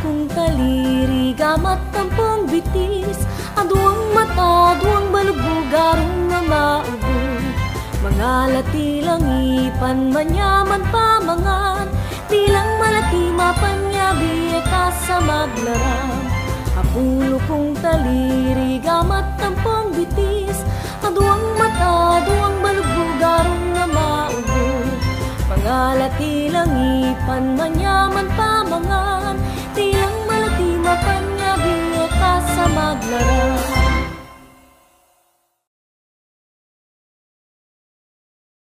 kong taliri gamat tampong bitis Aduang mata, duwang balubugarong nga maugod Mga latilang ipan, manyaman pamangan. Tilang malati mapanyabi e ka sa maglaram Apulo kong taliri gamat tampong bitis Aduang mata, duwang balubugarong nga maugod Mga latilang ipan, manyaman